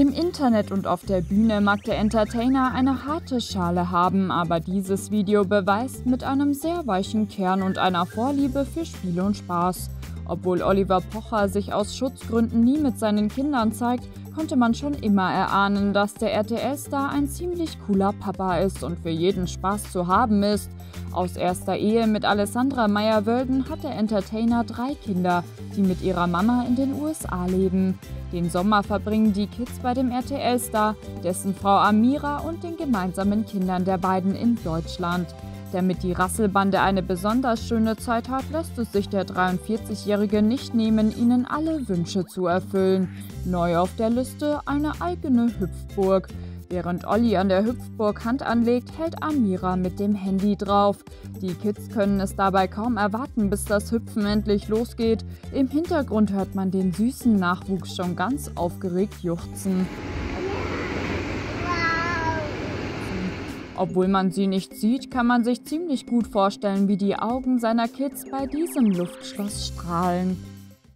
Im Internet und auf der Bühne mag der Entertainer eine harte Schale haben, aber dieses Video beweist mit einem sehr weichen Kern und einer Vorliebe für Spiel und Spaß. Obwohl Oliver Pocher sich aus Schutzgründen nie mit seinen Kindern zeigt, konnte man schon immer erahnen, dass der RTL-Star ein ziemlich cooler Papa ist und für jeden Spaß zu haben ist. Aus erster Ehe mit Alessandra Meyer-Wölden hat der Entertainer drei Kinder, die mit ihrer Mama in den USA leben. Den Sommer verbringen die Kids bei dem RTL-Star, dessen Frau Amira und den gemeinsamen Kindern der beiden in Deutschland. Damit die Rasselbande eine besonders schöne Zeit hat, lässt es sich der 43-Jährige nicht nehmen, ihnen alle Wünsche zu erfüllen. Neu auf der Liste eine eigene Hüpfburg. Während Olli an der Hüpfburg Hand anlegt, hält Amira mit dem Handy drauf. Die Kids können es dabei kaum erwarten, bis das Hüpfen endlich losgeht. Im Hintergrund hört man den süßen Nachwuchs schon ganz aufgeregt juchzen. Obwohl man sie nicht sieht, kann man sich ziemlich gut vorstellen, wie die Augen seiner Kids bei diesem Luftschloss strahlen.